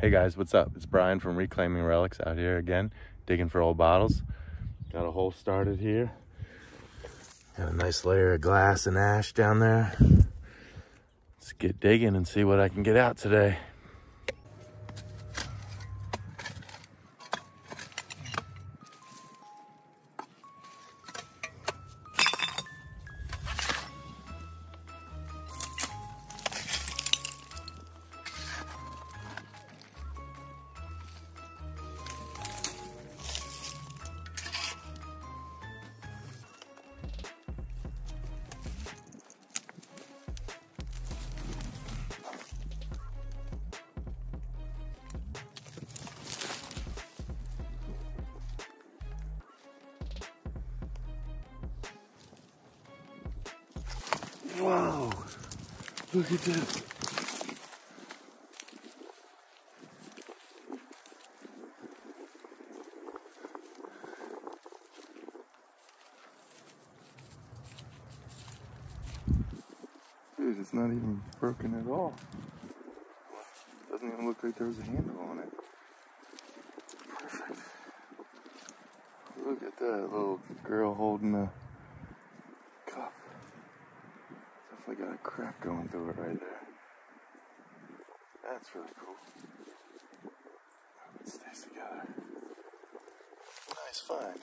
Hey guys, what's up? It's Brian from Reclaiming Relics out here again, digging for old bottles. Got a hole started here. Got a nice layer of glass and ash down there. Let's get digging and see what I can get out today. Whoa, look at that. Dude, it's not even broken at all. Doesn't even look like there's a handle on it. Perfect. Look at that little girl holding a Definitely got a crack going through it right there. That's really cool. It stays together. Nice find.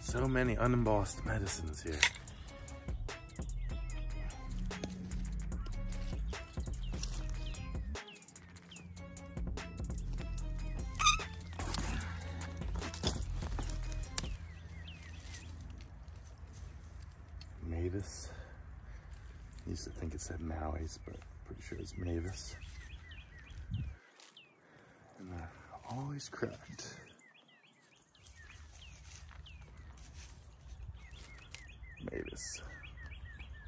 So many unembossed medicines here. Mavis. I used to think it said Maui's, but pretty sure it's Mavis. And they're always cracked. Mavis.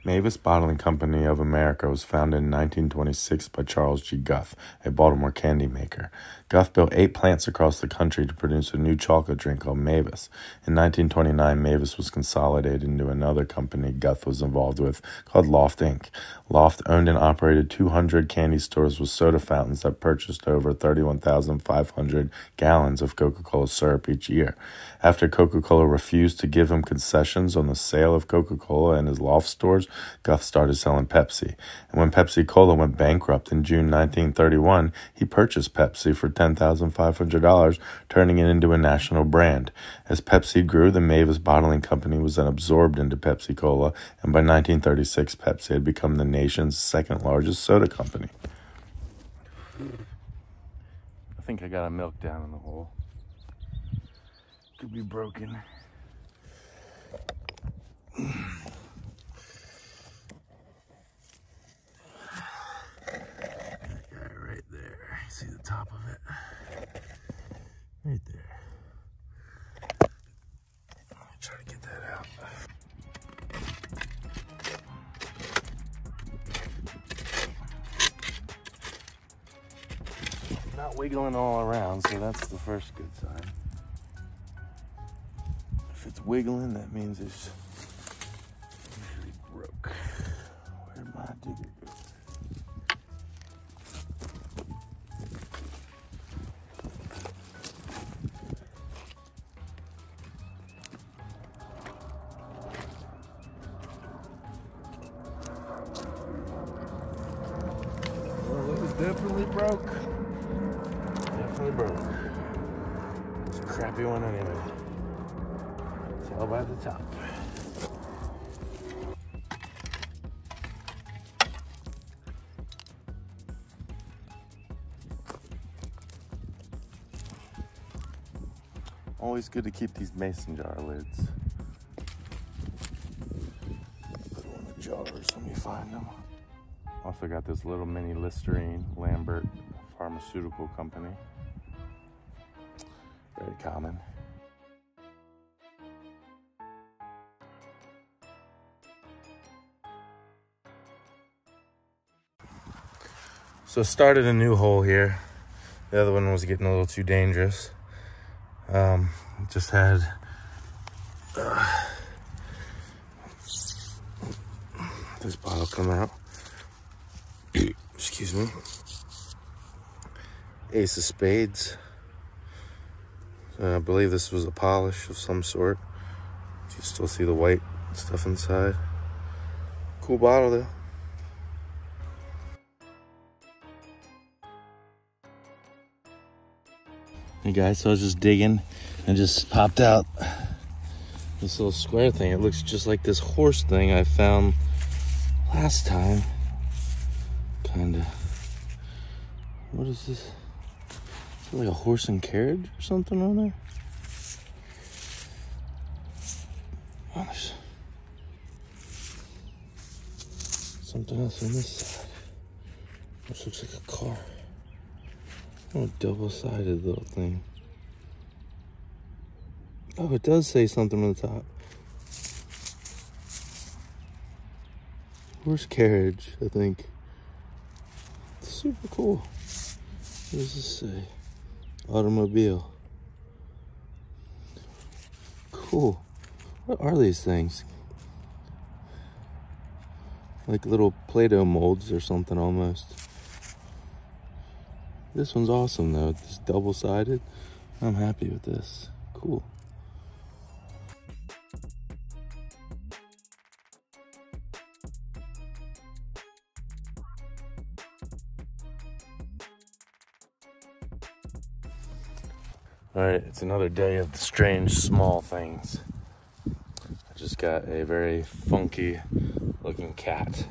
Mavis Bottling Company of America was founded in 1926 by Charles G. Guth, a Baltimore candy maker. Guth built eight plants across the country to produce a new chocolate drink called Mavis. In 1929, Mavis was consolidated into another company Guth was involved with called Loft Inc. Loft owned and operated 200 candy stores with soda fountains that purchased over 31,500 gallons of Coca Cola syrup each year. After Coca Cola refused to give him concessions on the sale of Coca Cola in his Loft stores, Guth started selling Pepsi. And when Pepsi Cola went bankrupt in June 1931, he purchased Pepsi for $10,500, turning it into a national brand. As Pepsi grew, the Mavis Bottling Company was then absorbed into Pepsi Cola, and by 1936, Pepsi had become the nation's second largest soda company. I think I got a milk down in the hole. Could be broken. That guy right there. See the top of it? Right there. Try to get that out. Not wiggling all around, so that's the first good sign. If it's wiggling, that means it's It's a crappy one anyway. Tell by the top. Always good to keep these mason jar lids. Put them in the jars when you find them. Also got this little mini Listerine, Lambert Pharmaceutical Company. Very common. So started a new hole here. The other one was getting a little too dangerous. Um, Just had uh, this bottle come out. Excuse me. Ace of Spades. Uh, I believe this was a polish of some sort. You still see the white stuff inside. Cool bottle though. Hey guys, so I was just digging and just popped out this little square thing. It looks just like this horse thing I found last time. Kinda. What is this? Like a horse and carriage or something on there? Oh, there's something else on this side. This looks like a car. Oh, a double-sided little thing. Oh, it does say something on the top. Horse carriage, I think. It's super cool. What does this say? Automobile. Cool. What are these things? Like little Play-Doh molds or something almost. This one's awesome though. It's double-sided. I'm happy with this. Cool. All right, it's another day of the strange small things. I just got a very funky looking cat.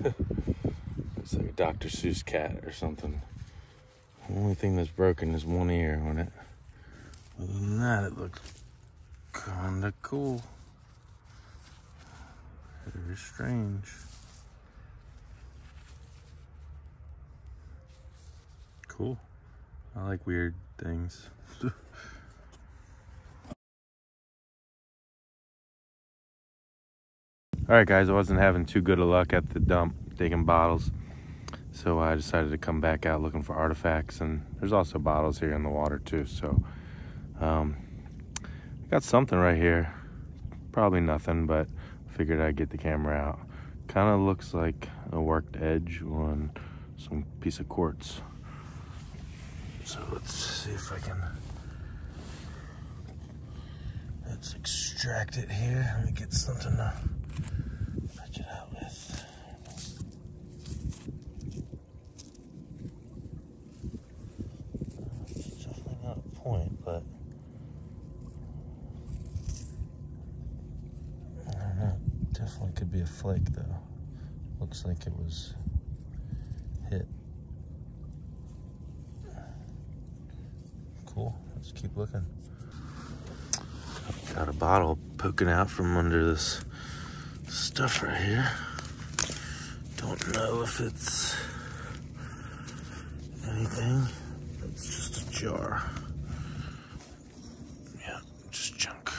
it's like a Dr. Seuss cat or something. The only thing that's broken is one ear on it. Other than that, it looks kinda cool. Very strange. Cool. I like weird things. All right, guys, I wasn't having too good of luck at the dump digging bottles. So I decided to come back out looking for artifacts. And there's also bottles here in the water, too. So um, got something right here. Probably nothing, but figured I'd get the camera out. Kind of looks like a worked edge on some piece of quartz. So let's see if I can. Let's extract it here. Let me get something to patch it out with. It's definitely not a point, but I don't know. Definitely could be a flake though. Looks like it was hit. Cool. Let's keep looking. Got a bottle poking out from under this stuff right here. Don't know if it's anything. It's just a jar. Yeah, just junk.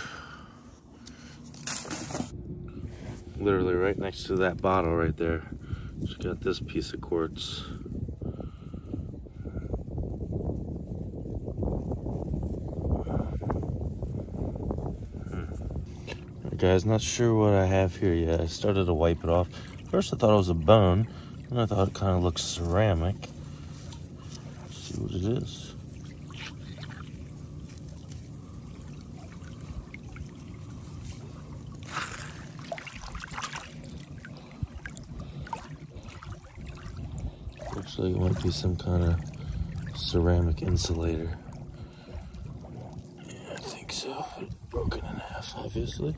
Literally right next to that bottle right there. Just got this piece of quartz. Guys. Not sure what I have here yet. I started to wipe it off. First I thought it was a bone. and I thought it kind of looks ceramic. Let's see what it is. Looks like it might be some kind of ceramic insulator. Yeah, I think so. Broken in half, obviously.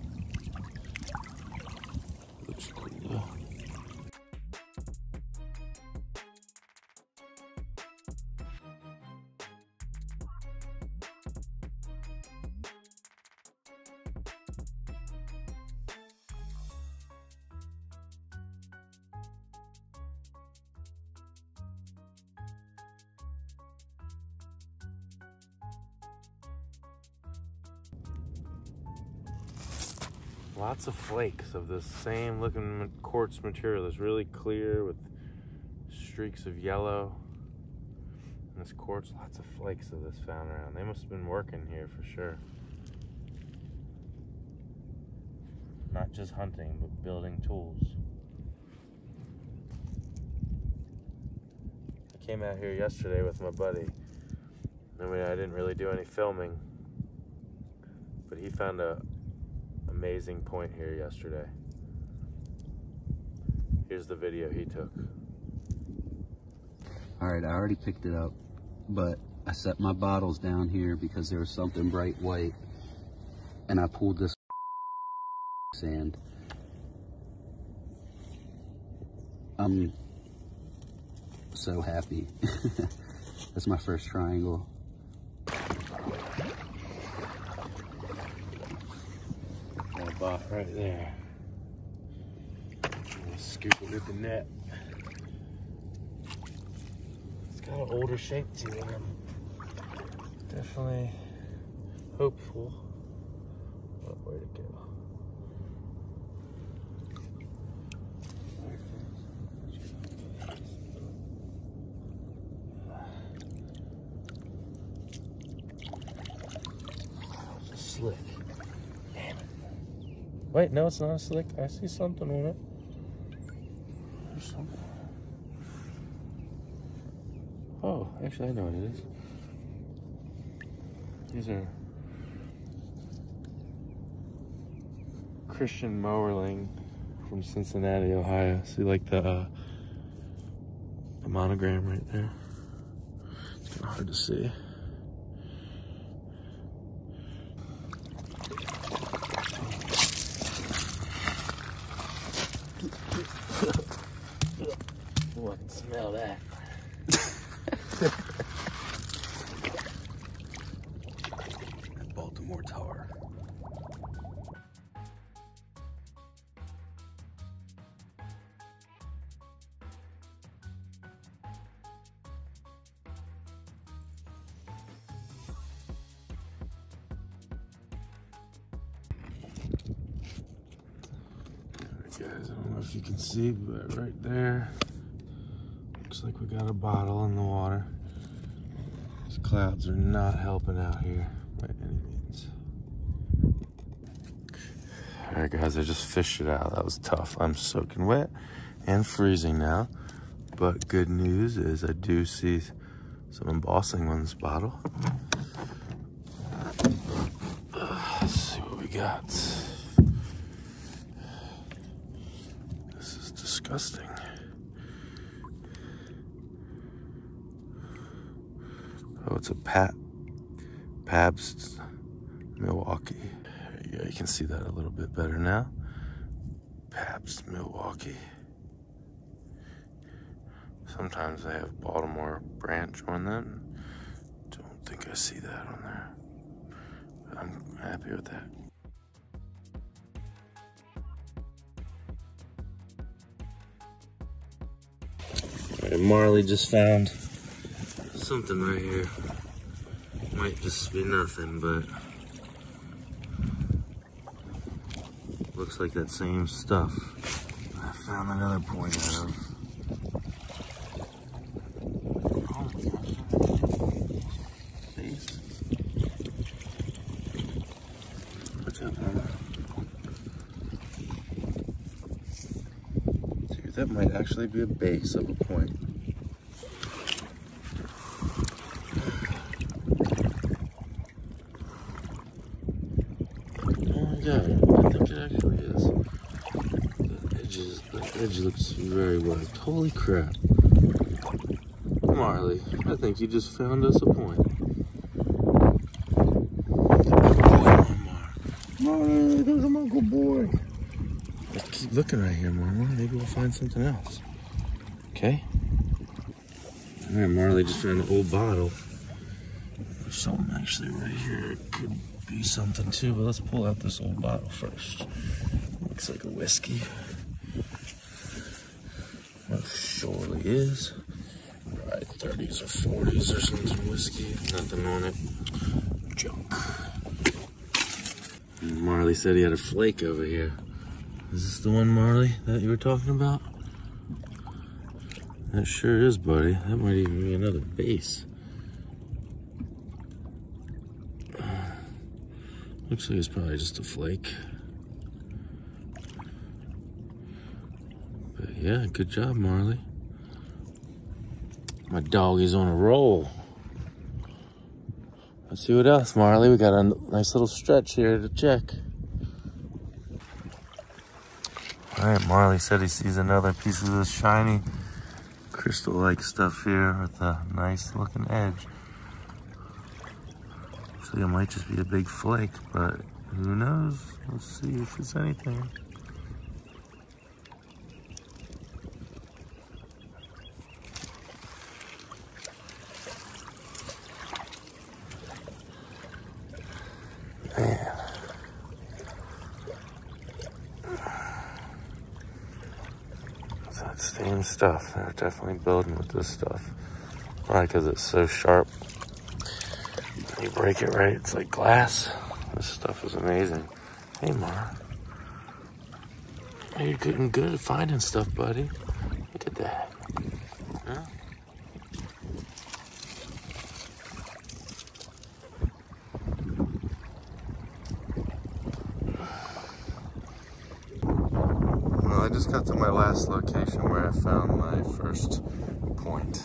Lots of flakes of this same looking quartz material. It's really clear with streaks of yellow. And This quartz, lots of flakes of this found around. They must have been working here for sure. Not just hunting, but building tools. I came out here yesterday with my buddy. I mean, I didn't really do any filming, but he found a amazing point here yesterday. Here's the video he took. All right, I already picked it up, but I set my bottles down here because there was something bright white, and I pulled this sand. I'm so happy. That's my first triangle. Got a bot right there. Scoop it with the net. It's got an older shape to it. I'm definitely hopeful. Oh, where'd it go? It's a slick. Damn it. Wait, no, it's not a slick. I see something on it. There's something. Oh, actually, I know what it is. These are Christian Moerlein from Cincinnati, Ohio. See, like the uh, the monogram right there. It's kind of hard to see. Guys, I don't know if you can see, but right there, looks like we got a bottle in the water. These clouds are not helping out here by any means. Alright guys, I just fished it out. That was tough. I'm soaking wet and freezing now. But good news is I do see some embossing on this bottle. Let's see what we got. This is disgusting. Oh, it's a Pat Pabst Milwaukee. Yeah, you. You can see that a little bit better now. Pabst Milwaukee. Sometimes they have Baltimore branch on them. Don't think I see that on there. But I'm happy with that. Alright, Marley just found something right here. Might just be nothing, but looks like that same stuff I found another point out of. Oh my gosh. Face. Watch out, Mama. Dude, that might actually be a base of a point. Oh my god, I think it actually is. The edges, the edge looks very wide. Holy crap. Marley, I think you just found us a point. Marley, there's a Uncle Boy. Let's keep looking right here, Marley. Maybe we'll find something else. Okay? Alright, Marley just found an old bottle. There's something actually right here. It could be something too, but let's pull out this old bottle first. Looks like a whiskey. Well, surely is. Right, 30s or 40s or something whiskey. Nothing on it. Junk. Marley said he had a flake over here. Is this the one, Marley, that you were talking about? That sure is, buddy. That might even be another base. Looks like it's probably just a flake. But yeah, good job, Marley. My dog is on a roll. Let's see what else, Marley. We got a nice little stretch here to check. All right, Marley said he sees another piece of this shiny crystal-like stuff here with a nice looking edge. Actually, it might just be a big flake, but who knows? Let's see if it's anything. Same stuff. They're definitely building with this stuff. Probably because it's so sharp. You break it right, it's like glass. This stuff is amazing. Hey, Mar. You're getting good at finding stuff, buddy. Look at that. Huh? Well, I just got to my last location where I found my first point.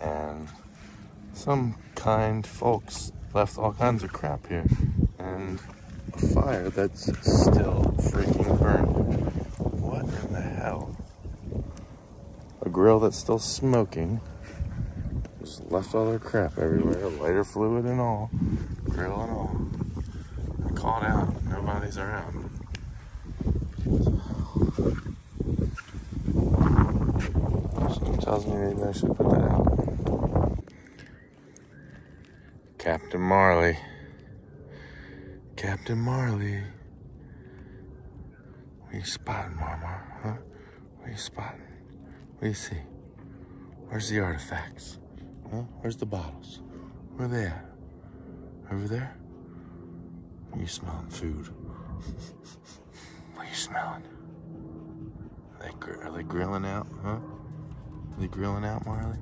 And some kind folks left all kinds of crap here. And a fire that's still freaking burning. What in the hell? A grill that's still smoking. Just left all their crap everywhere, lighter fluid and all, grill and all. I called out, nobody's around. Something tells me maybe I should put that out. Captain Marley. Captain Marley. What you spotting, Marmar? Huh? What you spotting? What do you see? Where's the artifacts? Huh? Where's the bottles? Where are they at? Over there? Are you smelling food? what are you smelling? Are they, are they grilling out, huh? Are they grilling out, Marley?